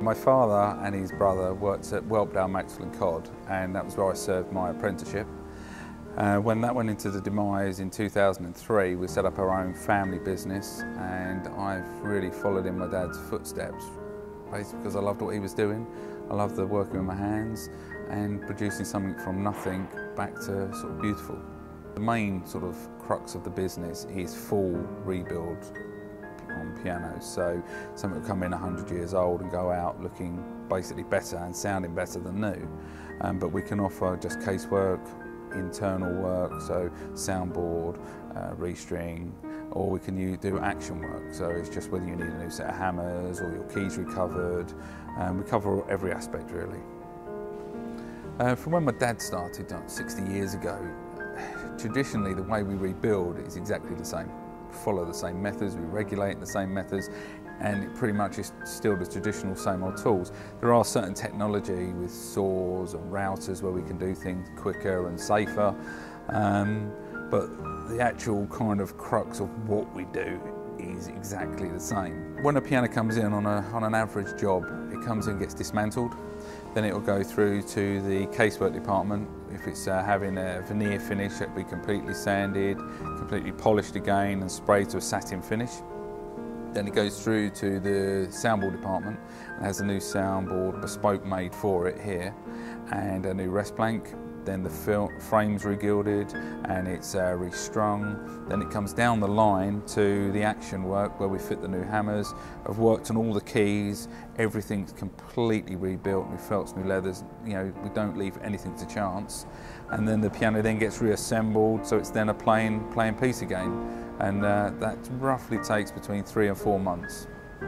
My father and his brother worked at Whelpdale Maxwell and Codd and that was where I served my apprenticeship. Uh, when that went into the demise in 2003, we set up our own family business and I've really followed in my dad's footsteps, basically because I loved what he was doing. I loved the working with my hands and producing something from nothing back to sort of beautiful. The main sort of crux of the business is full rebuild pianos. So something will come in 100 years old and go out looking basically better and sounding better than new. Um, but we can offer just casework, internal work, so soundboard, uh, restring, or we can use, do action work. So it's just whether you need a new set of hammers or your keys recovered. Um, we cover every aspect really. Uh, from when my dad started 60 years ago, traditionally the way we rebuild is exactly the same. Follow the same methods, we regulate the same methods, and it pretty much is still the traditional same old tools. There are certain technology with saws and routers where we can do things quicker and safer, um, but the actual kind of crux of what we do is exactly the same. When a piano comes in on, a, on an average job, it comes in gets dismantled, then it will go through to the casework department. If it's uh, having a veneer finish, it'll be completely sanded, completely polished again and sprayed to a satin finish. Then it goes through to the soundboard department and has a new soundboard bespoke made for it here and a new wrest plank then the frame's regilded and it's uh, restrung. Then it comes down the line to the action work where we fit the new hammers. I've worked on all the keys, everything's completely rebuilt, new felts, new leathers, you know, we don't leave anything to chance. And then the piano then gets reassembled so it's then a plain, plain piece again. And uh, that roughly takes between three and four months.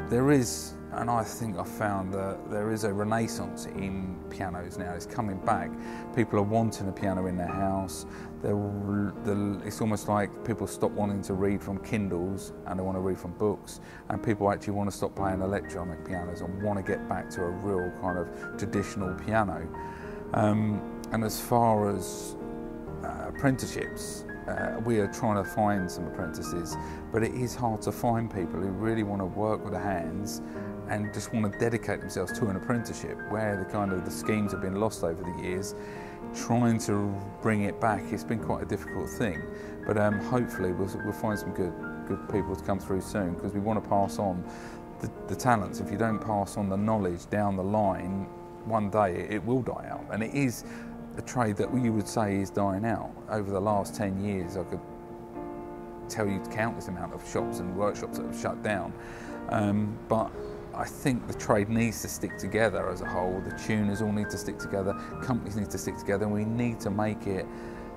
There is and I think I found that there is a renaissance in pianos now. It's coming back. People are wanting a piano in their house. They're, they're, it's almost like people stop wanting to read from Kindles and they want to read from books. And people actually want to stop playing electronic pianos and want to get back to a real kind of traditional piano. Um, and as far as uh, apprenticeships, uh, we are trying to find some apprentices, but it is hard to find people who really want to work with their hands and just want to dedicate themselves to an apprenticeship where the kind of the schemes have been lost over the years. Trying to bring it back it's been quite a difficult thing but um, hopefully we'll, we'll find some good good people to come through soon because we want to pass on the, the talents. If you don't pass on the knowledge down the line one day it will die out. And it is a trade that you would say is dying out over the last 10 years I could tell you countless amount of shops and workshops that have shut down um, but I think the trade needs to stick together as a whole. The tuners all need to stick together, companies need to stick together, and we need to make it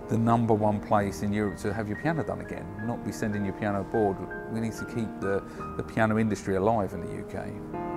the number one place in Europe to have your piano done again, not be sending your piano abroad. We need to keep the, the piano industry alive in the UK.